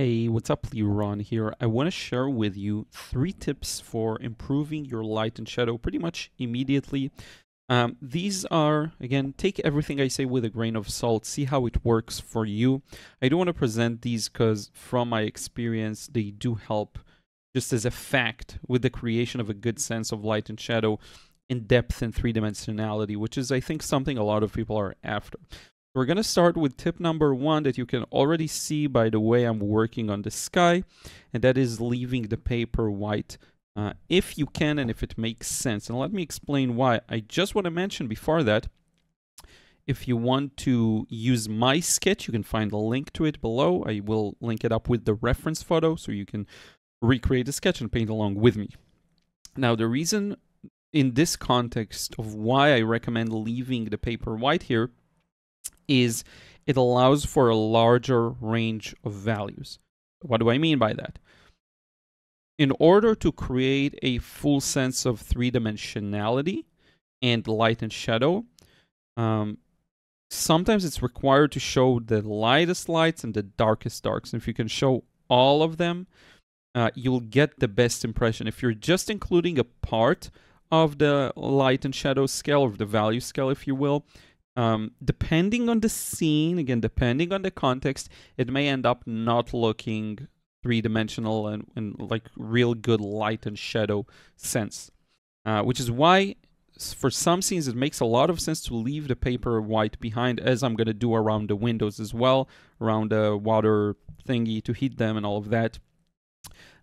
Hey, what's up, Liron here. I want to share with you three tips for improving your light and shadow pretty much immediately. Um, these are, again, take everything I say with a grain of salt, see how it works for you. I do want to present these because from my experience, they do help just as a fact with the creation of a good sense of light and shadow in depth and three-dimensionality, which is, I think, something a lot of people are after. We're going to start with tip number one that you can already see by the way I'm working on the sky, and that is leaving the paper white uh, if you can and if it makes sense. And let me explain why. I just want to mention before that, if you want to use my sketch, you can find a link to it below. I will link it up with the reference photo so you can recreate the sketch and paint along with me. Now, the reason in this context of why I recommend leaving the paper white here is it allows for a larger range of values. What do I mean by that? In order to create a full sense of three-dimensionality and light and shadow, um, sometimes it's required to show the lightest lights and the darkest darks. And if you can show all of them, uh, you'll get the best impression. If you're just including a part of the light and shadow scale, or the value scale, if you will, um, depending on the scene, again, depending on the context, it may end up not looking three-dimensional and, and like real good light and shadow sense. Uh, which is why for some scenes it makes a lot of sense to leave the paper white behind as I'm going to do around the windows as well, around the water thingy to heat them and all of that.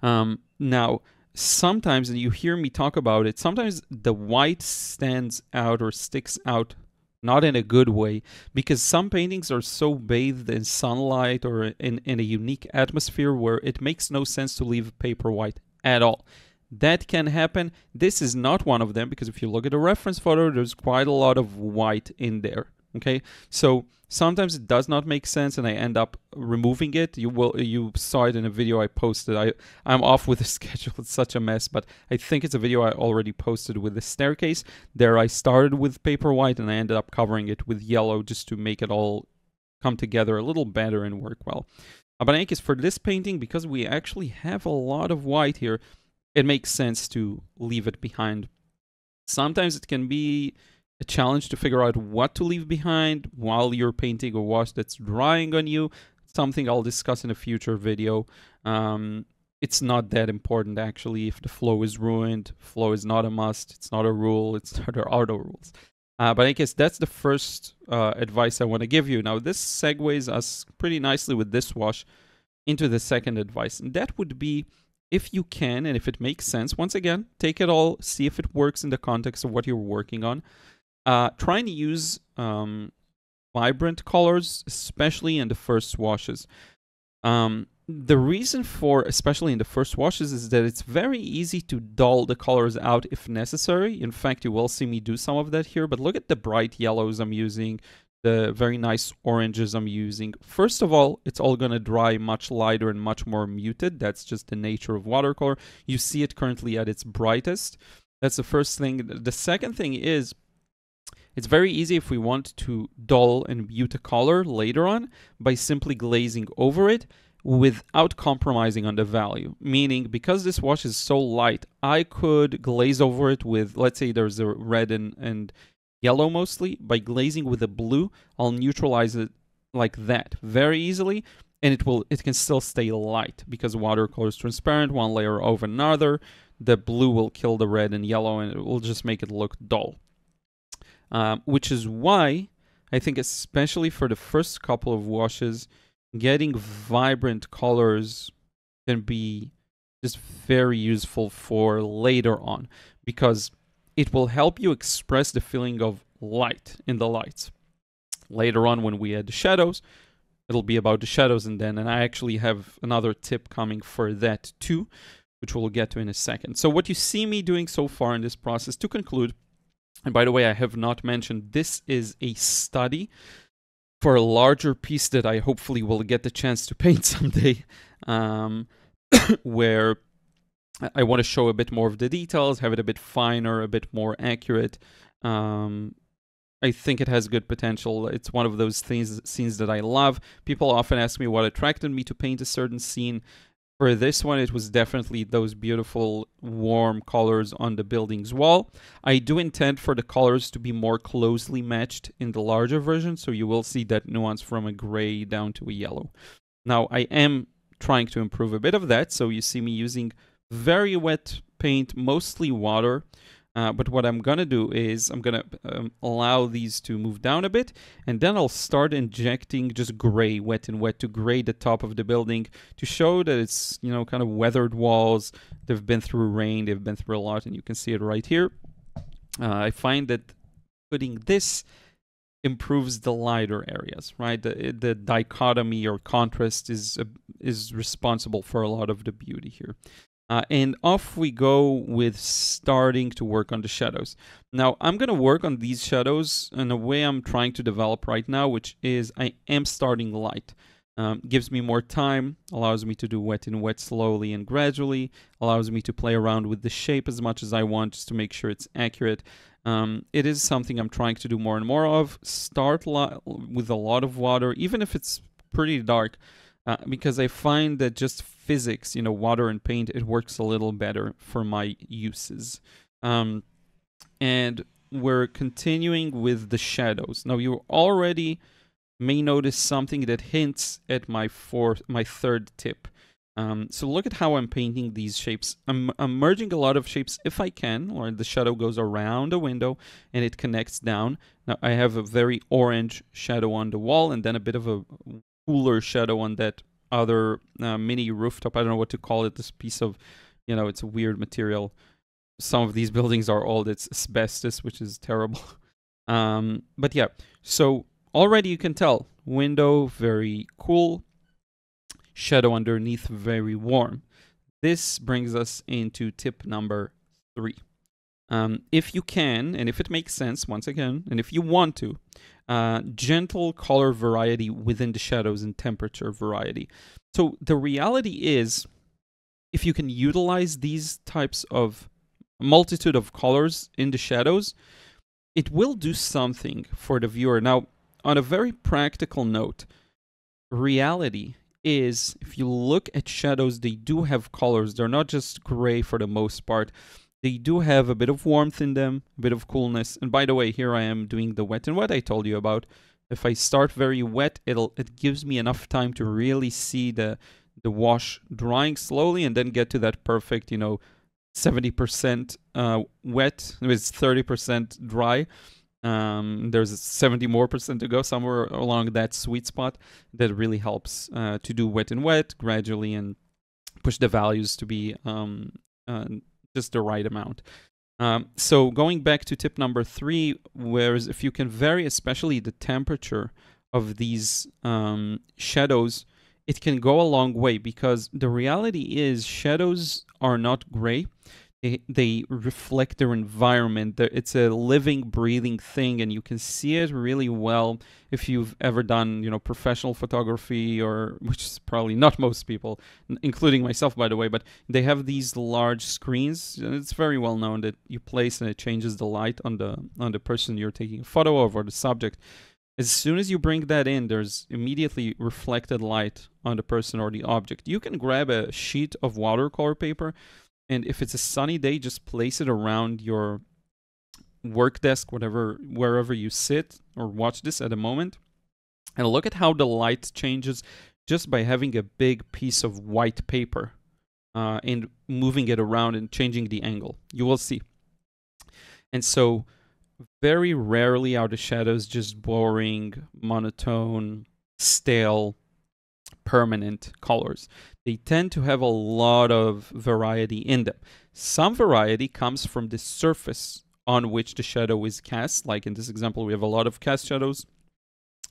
Um, now, sometimes, and you hear me talk about it, sometimes the white stands out or sticks out not in a good way, because some paintings are so bathed in sunlight or in, in a unique atmosphere where it makes no sense to leave paper white at all. That can happen. This is not one of them because if you look at the reference photo, there's quite a lot of white in there. Okay, so sometimes it does not make sense and I end up removing it. You will you saw it in a video I posted. I I'm off with the schedule. It's such a mess, but I think it's a video I already posted with the staircase. There I started with paper white and I ended up covering it with yellow just to make it all come together a little better and work well. But in any case, for this painting, because we actually have a lot of white here, it makes sense to leave it behind. Sometimes it can be a challenge to figure out what to leave behind while you're painting a wash that's drying on you. Something I'll discuss in a future video. Um, it's not that important actually if the flow is ruined. Flow is not a must. It's not a rule. It's there are no rules. Uh, but I guess that's the first uh, advice I want to give you. Now this segues us pretty nicely with this wash into the second advice, and that would be if you can and if it makes sense. Once again, take it all, see if it works in the context of what you're working on. Uh, trying to use um, vibrant colors, especially in the first washes. Um, the reason for, especially in the first washes, is that it's very easy to dull the colors out if necessary. In fact, you will see me do some of that here, but look at the bright yellows I'm using, the very nice oranges I'm using. First of all, it's all going to dry much lighter and much more muted. That's just the nature of watercolor. You see it currently at its brightest. That's the first thing. The second thing is it's very easy if we want to dull and mute a color later on by simply glazing over it without compromising on the value. Meaning, because this wash is so light, I could glaze over it with, let's say there's a red and, and yellow mostly. By glazing with a blue, I'll neutralize it like that very easily and it will it can still stay light because watercolor is transparent one layer over another the blue will kill the red and yellow and it will just make it look dull um, which is why I think, especially for the first couple of washes, getting vibrant colors can be just very useful for later on because it will help you express the feeling of light in the lights. Later on, when we add the shadows, it'll be about the shadows and then, and I actually have another tip coming for that too, which we'll get to in a second. So what you see me doing so far in this process, to conclude, and by the way, I have not mentioned this is a study for a larger piece that I hopefully will get the chance to paint someday, um, where I want to show a bit more of the details, have it a bit finer, a bit more accurate. Um, I think it has good potential. It's one of those things scenes that I love. People often ask me what attracted me to paint a certain scene. For this one, it was definitely those beautiful warm colors on the building's wall. I do intend for the colors to be more closely matched in the larger version, so you will see that nuance from a gray down to a yellow. Now, I am trying to improve a bit of that, so you see me using very wet paint, mostly water, uh, but what I'm going to do is I'm going to um, allow these to move down a bit, and then I'll start injecting just gray, wet and wet, to gray the top of the building to show that it's, you know, kind of weathered walls. They've been through rain, they've been through a lot, and you can see it right here. Uh, I find that putting this improves the lighter areas, right? The, the dichotomy or contrast is, uh, is responsible for a lot of the beauty here. Uh, and off we go with starting to work on the shadows. Now, I'm going to work on these shadows in a way I'm trying to develop right now, which is I am starting light. Um, gives me more time, allows me to do wet and wet slowly and gradually, allows me to play around with the shape as much as I want just to make sure it's accurate. Um, it is something I'm trying to do more and more of. Start with a lot of water, even if it's pretty dark, uh, because I find that just physics, you know, water and paint, it works a little better for my uses. Um, and we're continuing with the shadows. Now you already may notice something that hints at my fourth, my third tip. Um, so look at how I'm painting these shapes. I'm, I'm, merging a lot of shapes if I can, or the shadow goes around a window and it connects down. Now I have a very orange shadow on the wall and then a bit of a cooler shadow on that other uh, mini rooftop. I don't know what to call it. This piece of, you know, it's a weird material. Some of these buildings are old. It's asbestos, which is terrible. um, but yeah, so already you can tell window very cool, shadow underneath very warm. This brings us into tip number three. Um, if you can, and if it makes sense, once again, and if you want to, uh, gentle color variety within the shadows and temperature variety. So the reality is, if you can utilize these types of multitude of colors in the shadows, it will do something for the viewer. Now, on a very practical note, reality is if you look at shadows, they do have colors. They're not just gray for the most part. They do have a bit of warmth in them, a bit of coolness. And by the way, here I am doing the wet and wet I told you about. If I start very wet, it'll it gives me enough time to really see the the wash drying slowly and then get to that perfect, you know, 70% uh, wet with 30% dry. Um, there's 70 more percent to go somewhere along that sweet spot that really helps uh, to do wet and wet gradually and push the values to be um, uh, just the right amount. Um, so going back to tip number three, whereas if you can vary especially the temperature of these um, shadows, it can go a long way because the reality is shadows are not gray they, reflect their environment. It's a living, breathing thing, and you can see it really well if you've ever done, you know, professional photography, or which is probably not most people, including myself, by the way. But they have these large screens. It's very well known that you place and it changes the light on the on the person you're taking a photo of or the subject. As soon as you bring that in, there's immediately reflected light on the person or the object. You can grab a sheet of watercolor paper and if it's a sunny day, just place it around your work desk, whatever, wherever you sit or watch this at the moment. And look at how the light changes just by having a big piece of white paper uh, and moving it around and changing the angle. You will see. And so, very rarely are the shadows just boring, monotone, stale, permanent colors they tend to have a lot of variety in them. Some variety comes from the surface on which the shadow is cast. Like in this example, we have a lot of cast shadows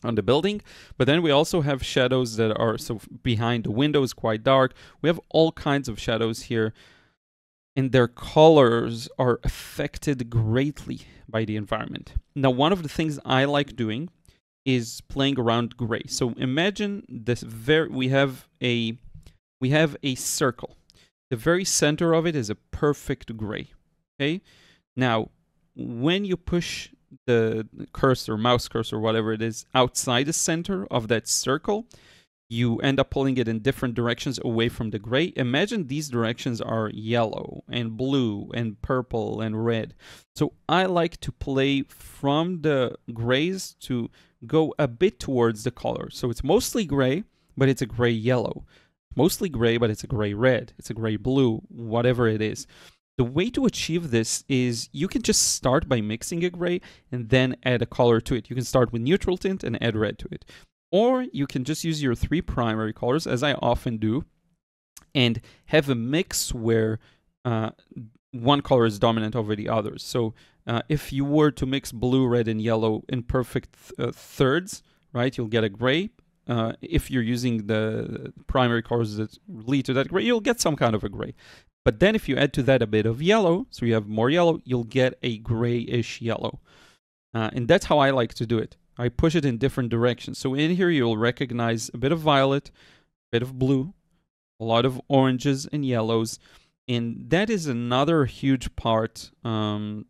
on the building, but then we also have shadows that are so behind the window is quite dark. We have all kinds of shadows here, and their colors are affected greatly by the environment. Now, one of the things I like doing is playing around gray. So imagine this very we have a we have a circle. The very center of it is a perfect gray. Okay. Now, when you push the cursor, mouse cursor, whatever it is, outside the center of that circle, you end up pulling it in different directions away from the gray. Imagine these directions are yellow and blue and purple and red. So I like to play from the grays to go a bit towards the color. So it's mostly gray, but it's a gray yellow. Mostly gray, but it's a gray red. It's a gray blue, whatever it is. The way to achieve this is you can just start by mixing a gray and then add a color to it. You can start with neutral tint and add red to it. Or you can just use your three primary colors, as I often do, and have a mix where uh, one color is dominant over the others. So uh, if you were to mix blue, red, and yellow in perfect th uh, thirds, right, you'll get a gray. Uh, if you're using the primary colors that lead to that gray, you'll get some kind of a gray. But then if you add to that a bit of yellow, so you have more yellow, you'll get a grayish yellow. Uh, and that's how I like to do it. I push it in different directions. So in here, you'll recognize a bit of violet, a bit of blue, a lot of oranges and yellows. And that is another huge part um,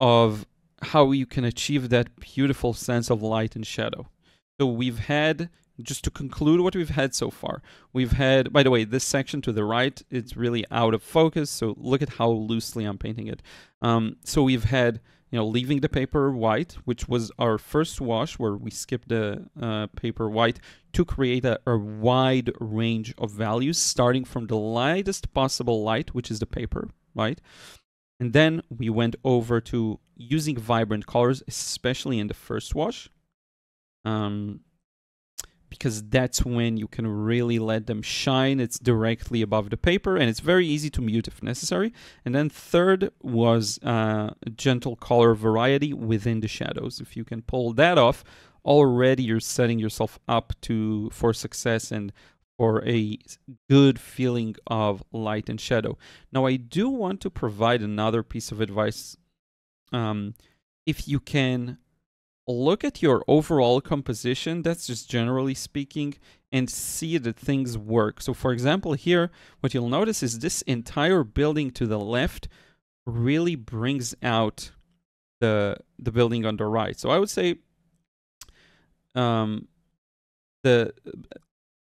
of how you can achieve that beautiful sense of light and shadow. So we've had, just to conclude what we've had so far, we've had, by the way, this section to the right, it's really out of focus. So look at how loosely I'm painting it. Um, so we've had you know, leaving the paper white, which was our first wash where we skipped the uh, paper white to create a, a, wide range of values, starting from the lightest possible light, which is the paper, right? And then we went over to using vibrant colors, especially in the first wash. Um, because that's when you can really let them shine. It's directly above the paper and it's very easy to mute if necessary. And then third was uh, gentle color variety within the shadows. If you can pull that off, already you're setting yourself up to for success and for a good feeling of light and shadow. Now I do want to provide another piece of advice. Um, if you can look at your overall composition, that's just generally speaking, and see that things work. So for example, here, what you'll notice is this entire building to the left really brings out the, the building on the right. So I would say um, the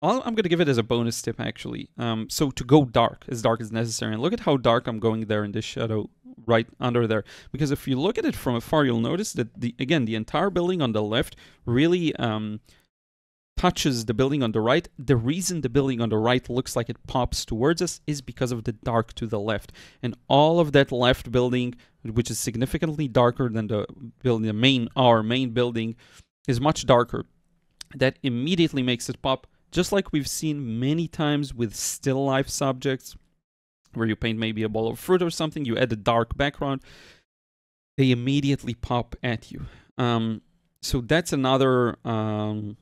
I'm going to give it as a bonus tip, actually. Um, so to go dark, as dark as necessary. And look at how dark I'm going there in this shadow right under there. Because if you look at it from afar, you'll notice that, the again, the entire building on the left really um, touches the building on the right. The reason the building on the right looks like it pops towards us is because of the dark to the left. And all of that left building, which is significantly darker than the building, the main, our main building, is much darker. That immediately makes it pop just like we've seen many times with still life subjects, where you paint maybe a bowl of fruit or something, you add a dark background, they immediately pop at you. Um, so that's another um,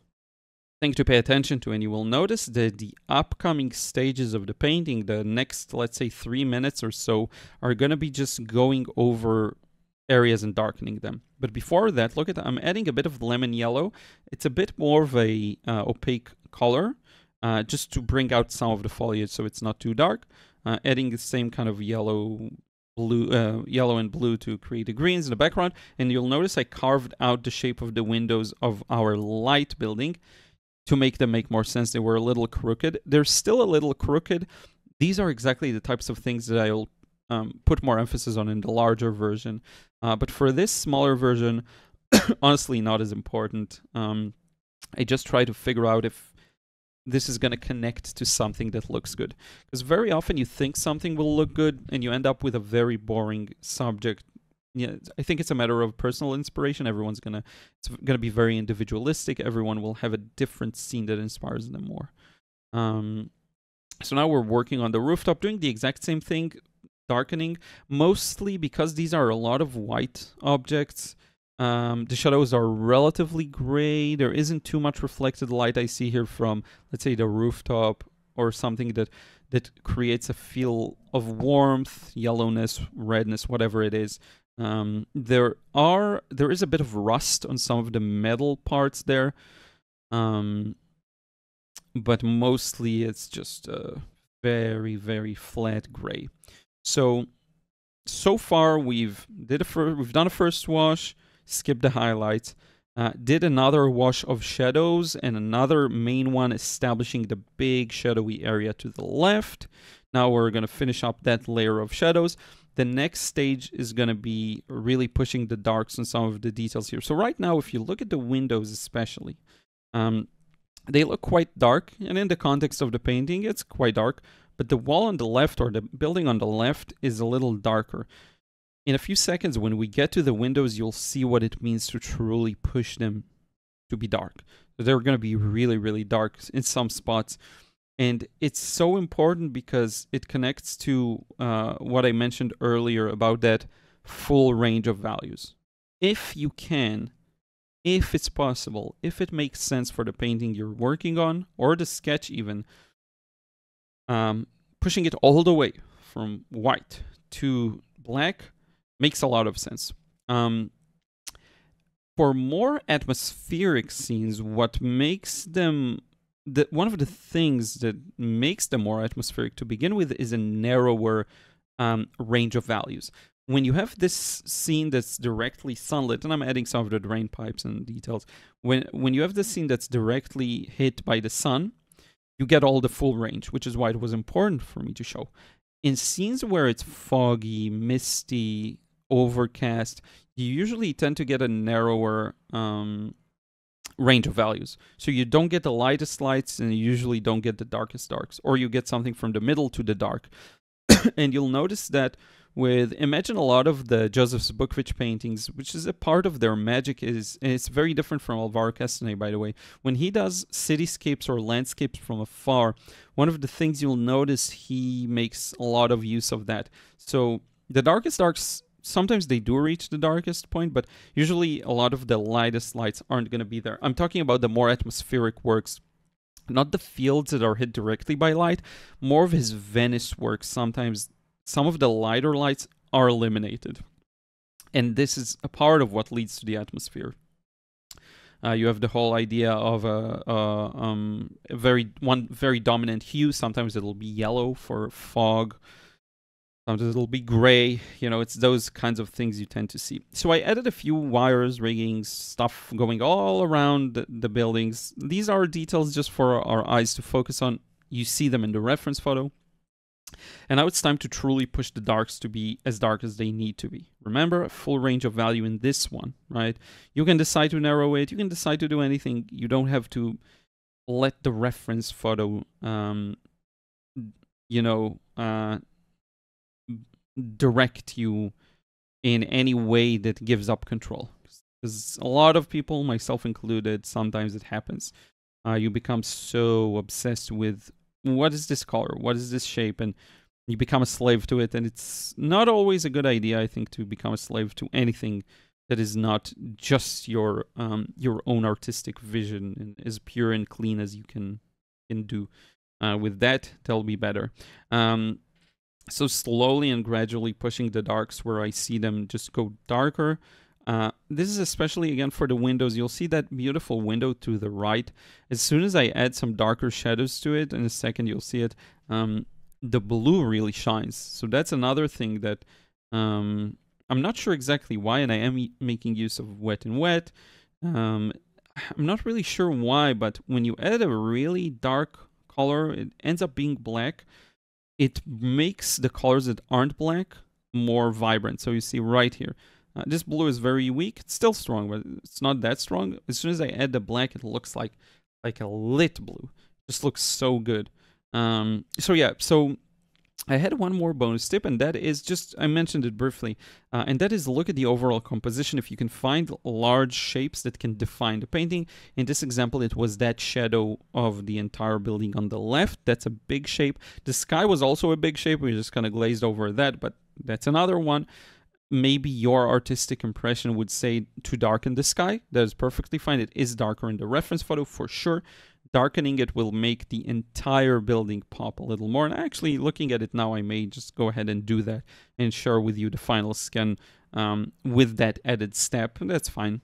thing to pay attention to. And you will notice that the upcoming stages of the painting, the next, let's say, three minutes or so, are going to be just going over areas and darkening them. But before that, look at I'm adding a bit of lemon yellow. It's a bit more of a uh, opaque color, uh, just to bring out some of the foliage so it's not too dark. Uh, adding the same kind of yellow, blue, uh, yellow and blue to create the greens in the background. And you'll notice I carved out the shape of the windows of our light building to make them make more sense. They were a little crooked. They're still a little crooked. These are exactly the types of things that I'll um, put more emphasis on in the larger version. Uh, but for this smaller version, honestly, not as important. Um, I just try to figure out if this is going to connect to something that looks good. Because very often you think something will look good and you end up with a very boring subject. Yeah, I think it's a matter of personal inspiration. Everyone's gonna it's gonna be very individualistic. Everyone will have a different scene that inspires them more. Um, so now we're working on the rooftop, doing the exact same thing, darkening, mostly because these are a lot of white objects. Um, the shadows are relatively gray. There isn't too much reflected light I see here from, let's say, the rooftop or something that that creates a feel of warmth, yellowness, redness, whatever it is. Um, there are there is a bit of rust on some of the metal parts there, um, but mostly it's just a very very flat gray. So so far we've did a fir- we've done a first wash, skipped the highlights, uh, did another wash of shadows and another main one establishing the big shadowy area to the left. Now we're going to finish up that layer of shadows. The next stage is going to be really pushing the darks and some of the details here. So right now, if you look at the windows especially, um, they look quite dark. And in the context of the painting, it's quite dark. But the wall on the left or the building on the left is a little darker in a few seconds, when we get to the windows, you'll see what it means to truly push them to be dark. They're going to be really, really dark in some spots. And it's so important because it connects to uh, what I mentioned earlier about that full range of values. If you can, if it's possible, if it makes sense for the painting you're working on, or the sketch even, um, pushing it all the way from white to black makes a lot of sense. Um, for more atmospheric scenes, what makes them the, one of the things that makes them more atmospheric to begin with is a narrower um, range of values. When you have this scene that's directly sunlit, and I'm adding some of the drain pipes and details, when when you have this scene that's directly hit by the sun, you get all the full range, which is why it was important for me to show. In scenes where it's foggy, misty, overcast, you usually tend to get a narrower um, range of values. So you don't get the lightest lights and you usually don't get the darkest darks, or you get something from the middle to the dark. and you'll notice that with imagine a lot of the Joseph Zbukvic paintings, which is a part of their magic, is it's very different from Alvaro Castagnet, by the way. When he does cityscapes or landscapes from afar, one of the things you'll notice he makes a lot of use of that. So the darkest darks sometimes they do reach the darkest point, but usually a lot of the lightest lights aren't going to be there. I'm talking about the more atmospheric works, not the fields that are hit directly by light, more of his Venice works. Sometimes some of the lighter lights are eliminated. And this is a part of what leads to the atmosphere. Uh, you have the whole idea of a, a, um, a very one very dominant hue. Sometimes it'll be yellow for fog. Sometimes it'll be gray. You know, it's those kinds of things you tend to see. So I added a few wires, riggings, stuff going all around the, the buildings. These are details just for our eyes to focus on. You see them in the reference photo. And now it's time to truly push the darks to be as dark as they need to be. Remember, a full range of value in this one, right? You can decide to narrow it. You can decide to do anything. You don't have to let the reference photo, um, you know, uh, direct you in any way that gives up control. Because a lot of people, myself included, sometimes it happens. Uh, you become so obsessed with what is this color, what is this shape, and you become a slave to it. And it's not always a good idea, I think, to become a slave to anything that is not just your um, your own artistic vision and as pure and clean as you can can do. Uh, with that, that'll be better. Um, so slowly and gradually pushing the darks where I see them just go darker. Uh, this is especially again for the windows. You'll see that beautiful window to the right. As soon as I add some darker shadows to it, in a second you'll see it, um, the blue really shines. So that's another thing that um, I'm not sure exactly why, and I am making use of wet and wet. Um, I'm not really sure why, but when you add a really dark color, it ends up being black it makes the colors that aren't black more vibrant. So you see right here, uh, this blue is very weak. It's still strong, but it's not that strong. As soon as I add the black, it looks like like a lit blue. Just looks so good. Um, so yeah, so I had one more bonus tip, and that is just, I mentioned it briefly, uh, and that is look at the overall composition. If you can find large shapes that can define the painting, in this example, it was that shadow of the entire building on the left. That's a big shape. The sky was also a big shape. We just kind of glazed over that, but that's another one. Maybe your artistic impression would say to darken the sky. That is perfectly fine. It is darker in the reference photo for sure darkening it will make the entire building pop a little more. And actually, looking at it now, I may just go ahead and do that and share with you the final scan um, with that added step. That's fine.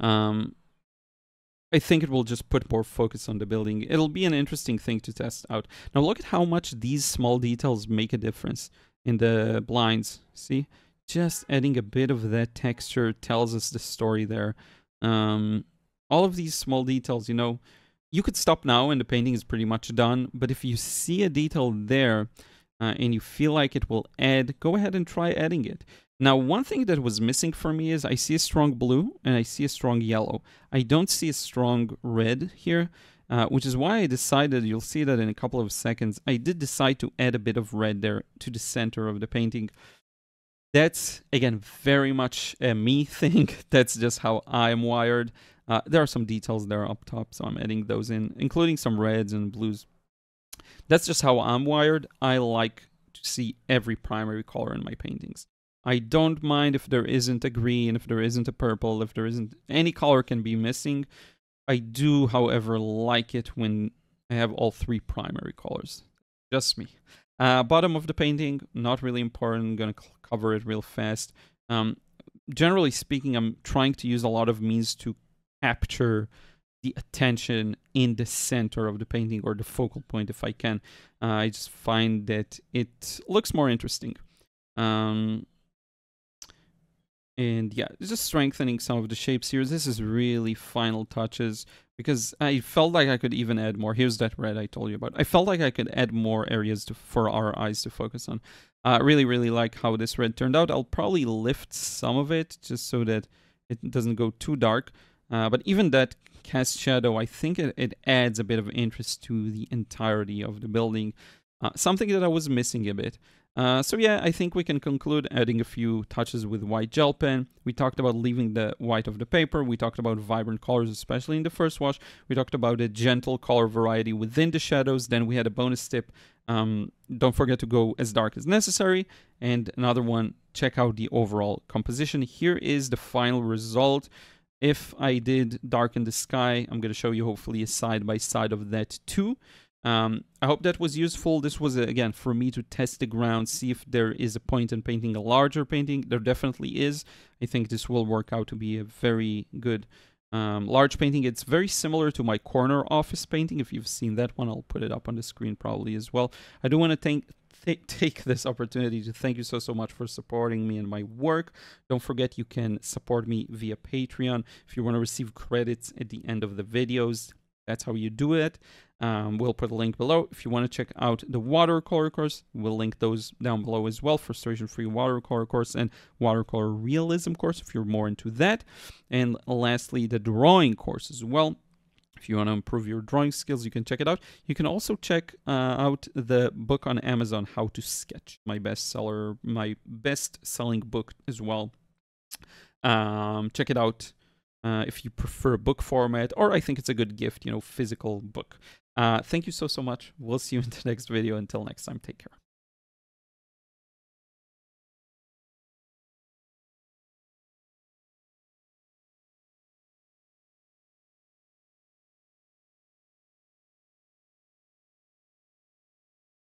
Um, I think it will just put more focus on the building. It'll be an interesting thing to test out. Now look at how much these small details make a difference. in the blinds. See, just adding a bit of that texture tells us the story there. Um, all of these small details, you know, you could stop now and the painting is pretty much done. But if you see a detail there uh, and you feel like it will add, go ahead and try adding it. Now, one thing that was missing for me is I see a strong blue and I see a strong yellow. I don't see a strong red here, uh, which is why I decided, you'll see that in a couple of seconds, I did decide to add a bit of red there to the center of the painting. That's, again, very much a me thing. That's just how I am wired. Uh, there are some details there up top, so I'm adding those in, including some reds and blues. That's just how I'm wired. I like to see every primary color in my paintings. I don't mind if there isn't a green, if there isn't a purple, if there isn't any color can be missing. I do, however, like it when I have all three primary colors. Just me. Uh, bottom of the painting, not really important. I'm going to cover it real fast. Um, generally speaking, I'm trying to use a lot of means to capture the attention in the center of the painting or the focal point if I can. Uh, I just find that it looks more interesting. Um, and yeah, just strengthening some of the shapes here. This is really final touches because I felt like I could even add more. Here's that red I told you about. I felt like I could add more areas to, for our eyes to focus on. I uh, really, really like how this red turned out. I'll probably lift some of it just so that it doesn't go too dark. Uh, but even that cast shadow, I think it, it, adds a bit of interest to the entirety of the building. Uh, something that I was missing a bit. Uh, so yeah, I think we can conclude adding a few touches with white gel pen. We talked about leaving the white of the paper. We talked about vibrant colors, especially in the first wash. We talked about a gentle color variety within the shadows. Then we had a bonus tip. Um, don't forget to go as dark as necessary. And another one, check out the overall composition. Here is the final result. If I did darken the sky, I'm going to show you hopefully a side by side of that too. Um, I hope that was useful. This was, uh, again, for me to test the ground, see if there is a point in painting a larger painting. There definitely is. I think this will work out to be a very good um, large painting. It's very similar to my corner office painting. If you've seen that one, I'll put it up on the screen probably as well. I do want to thank take this opportunity to thank you so so much for supporting me and my work don't forget you can support me via patreon if you want to receive credits at the end of the videos that's how you do it. Um, we'll put a link below. If you want to check out the watercolor course, we'll link those down below as well. Frustration-free watercolor course and watercolor realism course if you're more into that. And lastly, the drawing course as well. If you want to improve your drawing skills, you can check it out. You can also check uh, out the book on Amazon, How to Sketch, my bestseller, my best-selling book as well. Um, check it out uh, if you prefer a book format, or I think it's a good gift, you know, physical book. Uh, thank you so, so much. We'll see you in the next video. Until next time, take care.